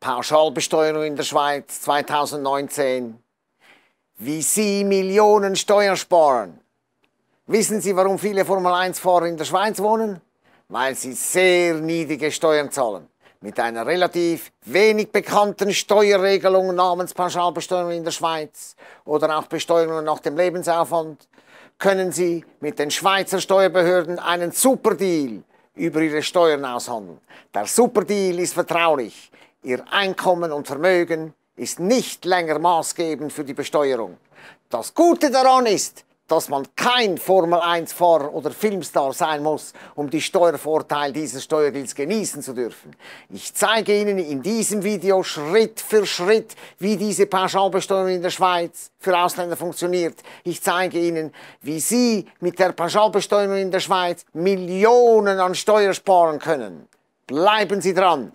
Pauschalbesteuerung in der Schweiz 2019. Wie Sie Millionen Steuern sparen. Wissen Sie, warum viele Formel-1-Fahrer in der Schweiz wohnen? Weil sie sehr niedrige Steuern zahlen. Mit einer relativ wenig bekannten Steuerregelung namens Pauschalbesteuerung in der Schweiz oder auch Besteuerung nach dem Lebensaufwand können Sie mit den Schweizer Steuerbehörden einen Superdeal über Ihre Steuern aushandeln. Der Superdeal ist vertraulich. Ihr Einkommen und Vermögen ist nicht länger maßgebend für die Besteuerung. Das Gute daran ist, dass man kein Formel-1-Fahrer oder Filmstar sein muss, um die Steuervorteile dieses Steuerdeals genießen zu dürfen. Ich zeige Ihnen in diesem Video Schritt für Schritt, wie diese Pauschalbesteuerung in der Schweiz für Ausländer funktioniert. Ich zeige Ihnen, wie Sie mit der Pauschalbesteuerung in der Schweiz Millionen an Steuer sparen können. Bleiben Sie dran!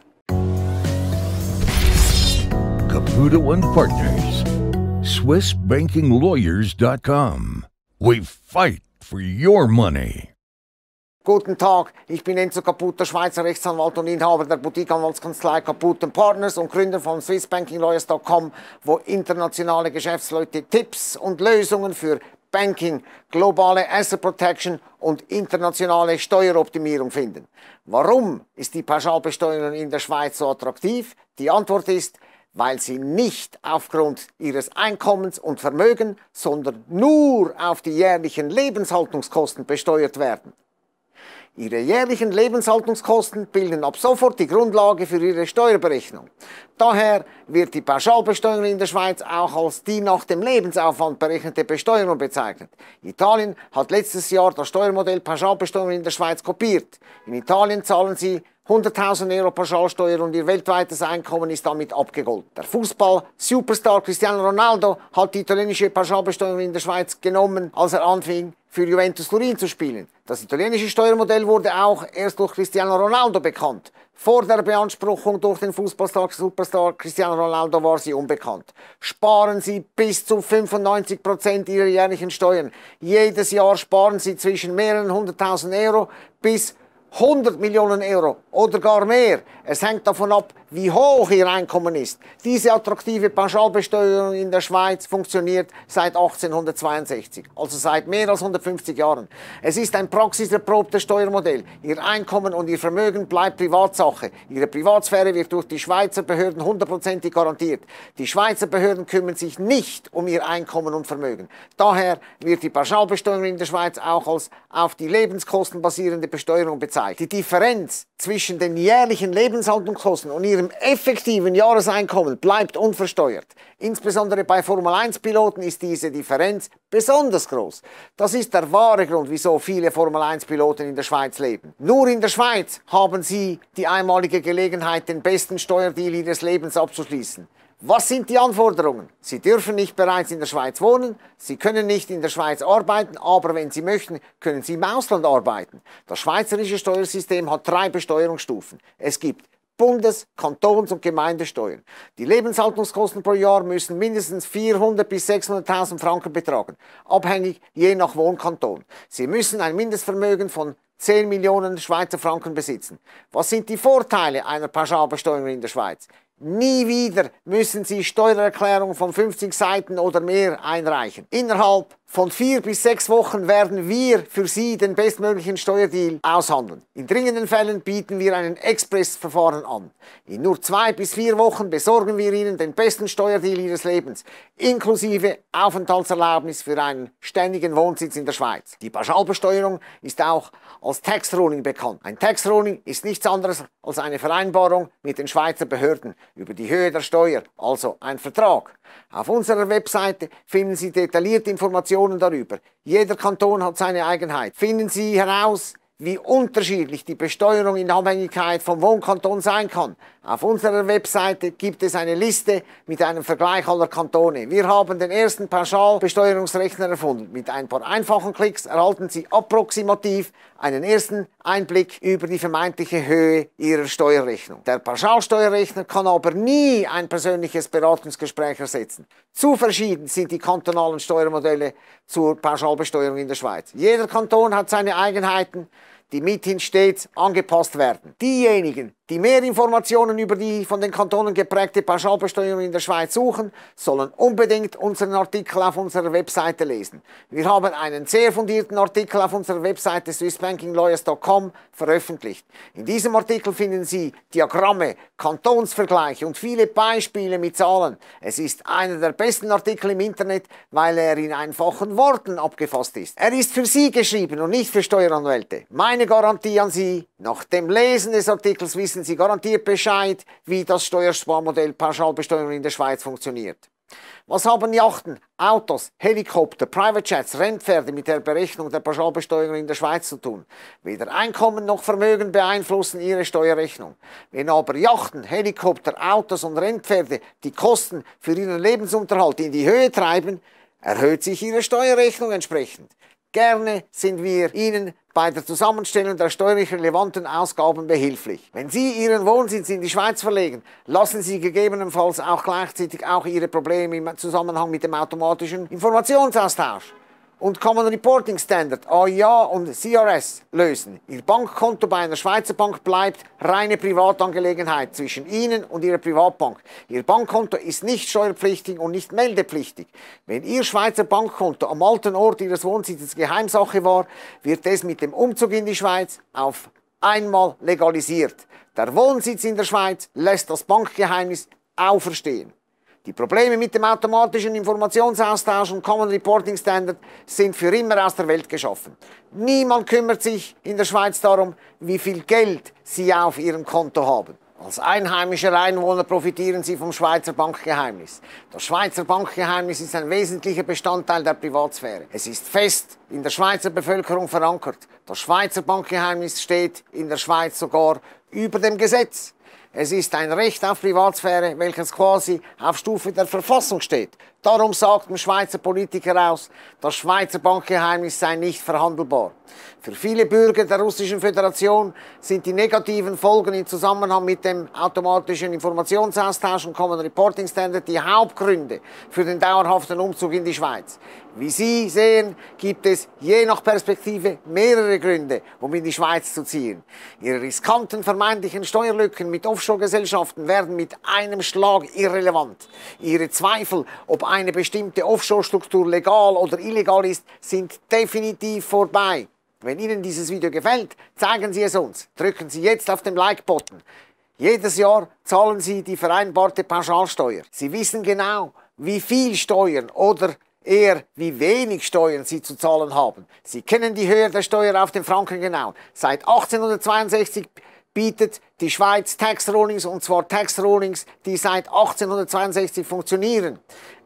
Caputo and Partners, SwissBankingLawyers.com. We fight for your money. Guten Tag, ich bin Enzo Caputo, Schweizer Rechtsanwalt und Inhaber der Boutique-Anwaltskanzlei Caputo Partners und Gründer von SwissBankingLawyers.com, wo internationale Geschäftsleute Tipps und Lösungen für Banking, globale Asset Protection und internationale Steueroptimierung finden. Warum ist die Pauschalbesteuerung in der Schweiz so attraktiv? Die Antwort ist, weil sie nicht aufgrund ihres Einkommens und Vermögens, sondern nur auf die jährlichen Lebenshaltungskosten besteuert werden. Ihre jährlichen Lebenshaltungskosten bilden ab sofort die Grundlage für Ihre Steuerberechnung. Daher wird die Pauschalbesteuerung in der Schweiz auch als die nach dem Lebensaufwand berechnete Besteuerung bezeichnet. Italien hat letztes Jahr das Steuermodell Pauschalbesteuerung in der Schweiz kopiert. In Italien zahlen sie 100.000 Euro Pauschalsteuer und ihr weltweites Einkommen ist damit abgegolten. Der Fußball-Superstar Cristiano Ronaldo hat die italienische Pauschalbesteuerung in der Schweiz genommen, als er anfing, für Juventus Turin zu spielen. Das italienische Steuermodell wurde auch erst durch Cristiano Ronaldo bekannt. Vor der Beanspruchung durch den Fußballstar Superstar Cristiano Ronaldo war sie unbekannt. Sparen Sie bis zu 95 Prozent Ihrer jährlichen Steuern. Jedes Jahr sparen Sie zwischen mehreren hunderttausend Euro bis 100 Millionen Euro oder gar mehr. Es hängt davon ab, wie hoch Ihr Einkommen ist. Diese attraktive Pauschalbesteuerung in der Schweiz funktioniert seit 1862, also seit mehr als 150 Jahren. Es ist ein praxiserprobtes Steuermodell. Ihr Einkommen und Ihr Vermögen bleibt Privatsache. Ihre Privatsphäre wird durch die Schweizer Behörden hundertprozentig garantiert. Die Schweizer Behörden kümmern sich nicht um Ihr Einkommen und Vermögen. Daher wird die Pauschalbesteuerung in der Schweiz auch als auf die Lebenskosten basierende Besteuerung bezeichnet. Die Differenz zwischen den jährlichen Lebenshaltungskosten und ihrem effektiven Jahreseinkommen bleibt unversteuert. Insbesondere bei Formel-1-Piloten ist diese Differenz besonders groß. Das ist der wahre Grund, wieso viele Formel-1-Piloten in der Schweiz leben. Nur in der Schweiz haben sie die einmalige Gelegenheit, den besten Steuerdeal ihres Lebens abzuschließen. Was sind die Anforderungen? Sie dürfen nicht bereits in der Schweiz wohnen, Sie können nicht in der Schweiz arbeiten, aber wenn Sie möchten, können Sie im Ausland arbeiten. Das schweizerische Steuersystem hat drei Besteuerungsstufen. Es gibt Bundes-, Kantons- und Gemeindesteuern. Die Lebenshaltungskosten pro Jahr müssen mindestens 400 bis 600.000 Franken betragen, abhängig je nach Wohnkanton. Sie müssen ein Mindestvermögen von 10 Millionen Schweizer Franken besitzen. Was sind die Vorteile einer Pauschalbesteuerung in der Schweiz? Nie wieder müssen Sie Steuererklärungen von 50 Seiten oder mehr einreichen. Innerhalb von vier bis sechs Wochen werden wir für Sie den bestmöglichen Steuerdeal aushandeln. In dringenden Fällen bieten wir einen Expressverfahren an. In nur zwei bis vier Wochen besorgen wir Ihnen den besten Steuerdeal Ihres Lebens, inklusive Aufenthaltserlaubnis für einen ständigen Wohnsitz in der Schweiz. Die Pauschalbesteuerung ist auch als Tax Ruling bekannt. Ein Tax Ruling ist nichts anderes als eine Vereinbarung mit den Schweizer Behörden über die Höhe der Steuer, also ein Vertrag. Auf unserer Webseite finden Sie detaillierte Informationen darüber. Jeder Kanton hat seine Eigenheit. Finden Sie heraus, wie unterschiedlich die Besteuerung in Abhängigkeit vom Wohnkanton sein kann. Auf unserer Webseite gibt es eine Liste mit einem Vergleich aller Kantone. Wir haben den ersten Pauschalbesteuerungsrechner erfunden. Mit ein paar einfachen Klicks erhalten Sie approximativ einen ersten Einblick über die vermeintliche Höhe Ihrer Steuerrechnung. Der Pauschalsteuerrechner kann aber nie ein persönliches Beratungsgespräch ersetzen. Zu verschieden sind die kantonalen Steuermodelle zur Pauschalbesteuerung in der Schweiz. Jeder Kanton hat seine Eigenheiten die mithin stets angepasst werden. Diejenigen, die mehr Informationen über die von den Kantonen geprägte Pauschalbesteuerung in der Schweiz suchen, sollen unbedingt unseren Artikel auf unserer Webseite lesen. Wir haben einen sehr fundierten Artikel auf unserer Webseite swissbankinglawyers.com veröffentlicht. In diesem Artikel finden Sie Diagramme, Kantonsvergleiche und viele Beispiele mit Zahlen. Es ist einer der besten Artikel im Internet, weil er in einfachen Worten abgefasst ist. Er ist für Sie geschrieben und nicht für Steueranwälte. Meine Garantie an Sie, nach dem Lesen des Artikels wissen Sie garantiert Bescheid, wie das Steuersparmodell Pauschalbesteuerung in der Schweiz funktioniert. Was haben Yachten, Autos, Helikopter, Private Jets, Rennpferde mit der Berechnung der Pauschalbesteuerung in der Schweiz zu tun? Weder Einkommen noch Vermögen beeinflussen ihre Steuerrechnung. Wenn aber Yachten, Helikopter, Autos und Rennpferde die Kosten für ihren Lebensunterhalt in die Höhe treiben, erhöht sich ihre Steuerrechnung entsprechend. Gerne sind wir Ihnen bei der Zusammenstellung der steuerlich relevanten Ausgaben behilflich. Wenn Sie Ihren Wohnsitz in die Schweiz verlegen, lassen Sie gegebenenfalls auch gleichzeitig auch Ihre Probleme im Zusammenhang mit dem automatischen Informationsaustausch und Common Reporting Standard, AIA und CRS lösen. Ihr Bankkonto bei einer Schweizer Bank bleibt reine Privatangelegenheit zwischen Ihnen und Ihrer Privatbank. Ihr Bankkonto ist nicht steuerpflichtig und nicht meldepflichtig. Wenn Ihr Schweizer Bankkonto am alten Ort Ihres Wohnsitzes Geheimsache war, wird es mit dem Umzug in die Schweiz auf einmal legalisiert. Der Wohnsitz in der Schweiz lässt das Bankgeheimnis auferstehen. Die Probleme mit dem automatischen Informationsaustausch und Common Reporting Standard sind für immer aus der Welt geschaffen. Niemand kümmert sich in der Schweiz darum, wie viel Geld Sie auf Ihrem Konto haben. Als einheimischer Einwohner profitieren Sie vom Schweizer Bankgeheimnis. Das Schweizer Bankgeheimnis ist ein wesentlicher Bestandteil der Privatsphäre. Es ist fest in der Schweizer Bevölkerung verankert. Das Schweizer Bankgeheimnis steht in der Schweiz sogar über dem Gesetz. Es ist ein Recht auf Privatsphäre, welches quasi auf Stufe der Verfassung steht. Darum sagt ein Schweizer Politiker aus, das Schweizer Bankgeheimnis sei nicht verhandelbar. Für viele Bürger der Russischen Föderation sind die negativen Folgen im Zusammenhang mit dem automatischen Informationsaustausch und Common Reporting Standard die Hauptgründe für den dauerhaften Umzug in die Schweiz. Wie Sie sehen, gibt es je nach Perspektive mehrere Gründe, um in die Schweiz zu ziehen. Ihre riskanten vermeintlichen Steuerlücken mit Offshore-Gesellschaften werden mit einem Schlag irrelevant. Ihre Zweifel, ob eine bestimmte Offshore-Struktur legal oder illegal ist, sind definitiv vorbei. Wenn Ihnen dieses Video gefällt, zeigen Sie es uns. Drücken Sie jetzt auf den Like-Button. Jedes Jahr zahlen Sie die vereinbarte Pauschalsteuer. Sie wissen genau, wie viel Steuern oder eher wie wenig Steuern sie zu zahlen haben. Sie kennen die Höhe der Steuer auf den Franken genau. Seit 1862 bietet die Schweiz Tax Rulings und zwar Tax Rulings, die seit 1862 funktionieren.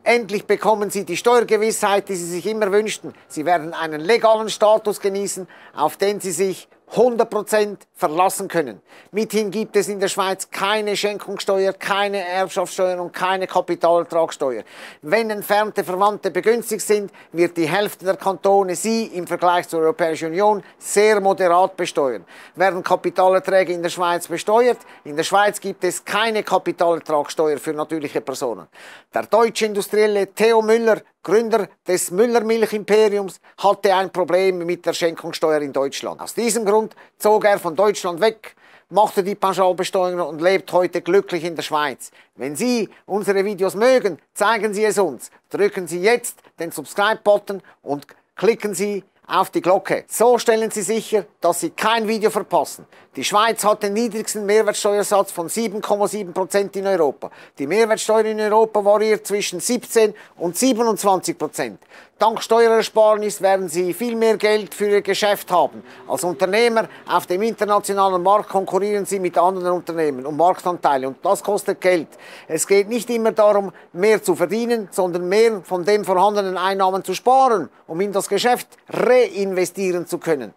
Endlich bekommen Sie die Steuergewissheit, die Sie sich immer wünschten. Sie werden einen legalen Status genießen, auf den Sie sich 100% verlassen können. Mithin gibt es in der Schweiz keine Schenkungssteuer, keine Erbschaftssteuer und keine Kapitalertragssteuer. Wenn entfernte Verwandte begünstigt sind, wird die Hälfte der Kantone sie im Vergleich zur Europäischen Union sehr moderat besteuern. Werden Kapitalerträge in der Schweiz besteuert? In der Schweiz gibt es keine Kapitalertragssteuer für natürliche Personen. Der deutsche Industrielle Theo Müller Gründer des Müller-Milch-Imperiums, hatte ein Problem mit der Schenkungssteuer in Deutschland. Aus diesem Grund zog er von Deutschland weg, machte die Pauschalbesteuerung und lebt heute glücklich in der Schweiz. Wenn Sie unsere Videos mögen, zeigen Sie es uns. Drücken Sie jetzt den Subscribe-Button und klicken Sie auf die Glocke. So stellen Sie sicher, dass Sie kein Video verpassen. Die Schweiz hat den niedrigsten Mehrwertsteuersatz von 7,7% in Europa. Die Mehrwertsteuer in Europa variiert zwischen 17 und 27%. Dank Steuerersparnis werden Sie viel mehr Geld für Ihr Geschäft haben. Als Unternehmer auf dem internationalen Markt konkurrieren Sie mit anderen Unternehmen um Marktanteile und das kostet Geld. Es geht nicht immer darum, mehr zu verdienen, sondern mehr von den vorhandenen Einnahmen zu sparen, um in das Geschäft reinvestieren zu können.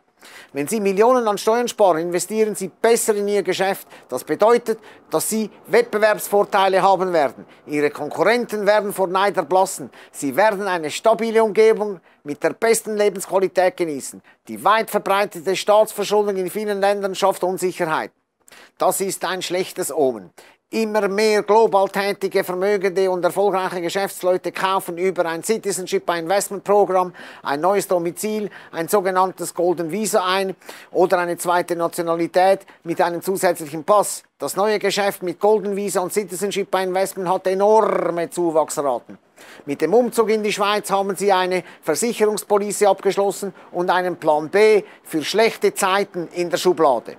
Wenn Sie Millionen an Steuern sparen, investieren Sie besser in Ihr Geschäft. Das bedeutet, dass Sie Wettbewerbsvorteile haben werden. Ihre Konkurrenten werden vor Neid erblassen. Sie werden eine stabile Umgebung mit der besten Lebensqualität genießen. Die weit verbreitete Staatsverschuldung in vielen Ländern schafft Unsicherheit. Das ist ein schlechtes Omen. Immer mehr global tätige, vermögende und erfolgreiche Geschäftsleute kaufen über ein Citizenship by Investment Programm ein neues Domizil, ein sogenanntes Golden Visa ein oder eine zweite Nationalität mit einem zusätzlichen Pass. Das neue Geschäft mit Golden Visa und Citizenship by Investment hat enorme Zuwachsraten. Mit dem Umzug in die Schweiz haben sie eine Versicherungspolice abgeschlossen und einen Plan B für schlechte Zeiten in der Schublade.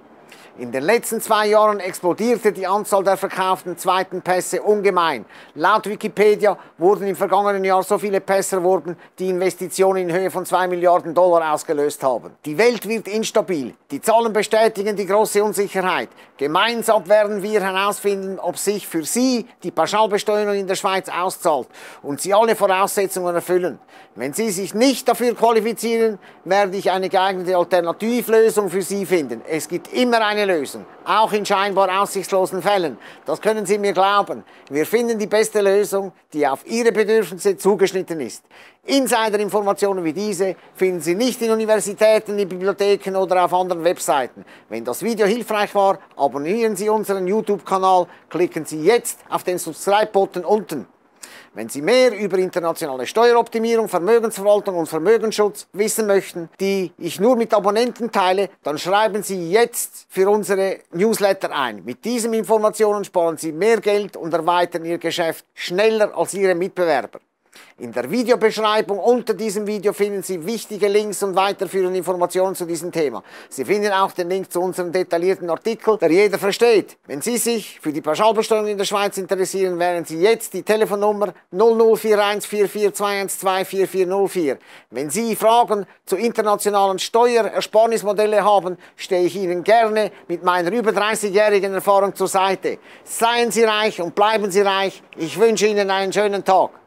In den letzten zwei Jahren explodierte die Anzahl der verkauften zweiten Pässe ungemein. Laut Wikipedia wurden im vergangenen Jahr so viele Pässe erworben, die Investitionen in Höhe von 2 Milliarden Dollar ausgelöst haben. Die Welt wird instabil. Die Zahlen bestätigen die große Unsicherheit. Gemeinsam werden wir herausfinden, ob sich für Sie die Pauschalbesteuerung in der Schweiz auszahlt und Sie alle Voraussetzungen erfüllen. Wenn Sie sich nicht dafür qualifizieren, werde ich eine geeignete Alternativlösung für Sie finden. Es gibt immer eine eine Lösung, auch in scheinbar aussichtslosen Fällen. Das können Sie mir glauben. Wir finden die beste Lösung, die auf Ihre Bedürfnisse zugeschnitten ist. Insider-Informationen wie diese finden Sie nicht in Universitäten, in Bibliotheken oder auf anderen Webseiten. Wenn das Video hilfreich war, abonnieren Sie unseren YouTube-Kanal, klicken Sie jetzt auf den Subscribe-Button unten. Wenn Sie mehr über internationale Steueroptimierung, Vermögensverwaltung und Vermögensschutz wissen möchten, die ich nur mit Abonnenten teile, dann schreiben Sie jetzt für unsere Newsletter ein. Mit diesen Informationen sparen Sie mehr Geld und erweitern Ihr Geschäft schneller als Ihre Mitbewerber. In der Videobeschreibung unter diesem Video finden Sie wichtige Links und weiterführende Informationen zu diesem Thema. Sie finden auch den Link zu unserem detaillierten Artikel, der jeder versteht. Wenn Sie sich für die Pauschalbesteuerung in der Schweiz interessieren, wählen Sie jetzt die Telefonnummer 004144124404. Wenn Sie Fragen zu internationalen Steuerersparnismodellen haben, stehe ich Ihnen gerne mit meiner über 30-jährigen Erfahrung zur Seite. Seien Sie reich und bleiben Sie reich. Ich wünsche Ihnen einen schönen Tag.